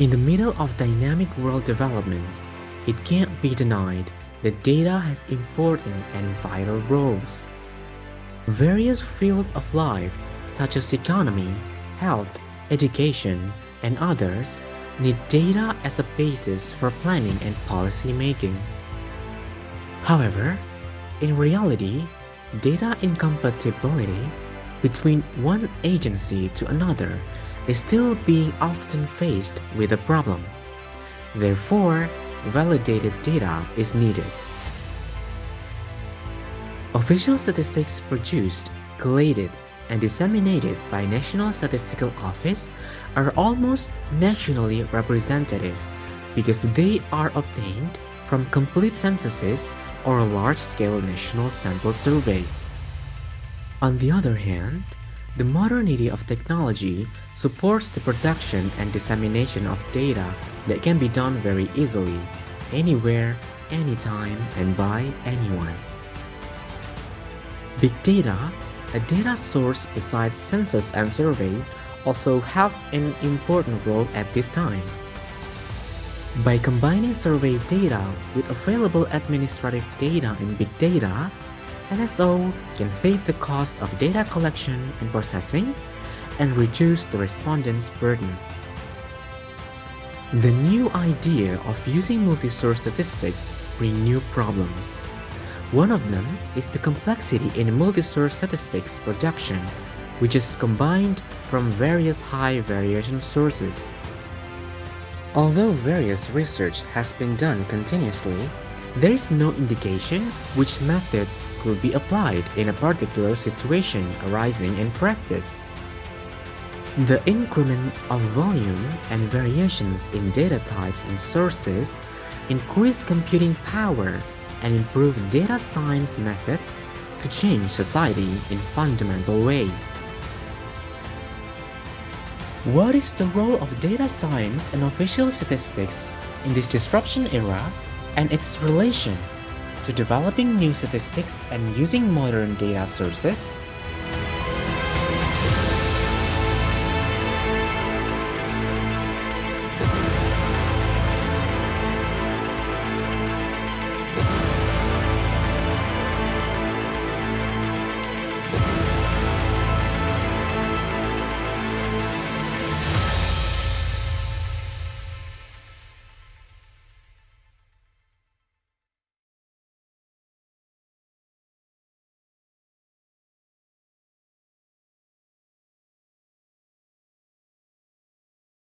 In the middle of dynamic world development, it can't be denied that data has important and vital roles. Various fields of life, such as economy, health, education, and others, need data as a basis for planning and policy making. However, in reality, data incompatibility between one agency to another is still being often faced with a problem. Therefore, validated data is needed. Official statistics produced, collated, and disseminated by National Statistical Office are almost nationally representative because they are obtained from complete censuses or large-scale national sample surveys. On the other hand, the modernity of technology supports the production and dissemination of data that can be done very easily, anywhere, anytime, and by anyone. Big data, a data source besides census and survey, also have an important role at this time. By combining survey data with available administrative data in big data, NSO can save the cost of data collection and processing and reduce the respondent's burden. The new idea of using multi-source statistics bring new problems. One of them is the complexity in multi-source statistics production, which is combined from various high variation sources. Although various research has been done continuously, there is no indication which method could be applied in a particular situation arising in practice. The increment of volume and variations in data types and sources increase computing power and improve data science methods to change society in fundamental ways. What is the role of data science and official statistics in this disruption era and its relation to developing new statistics and using modern data sources?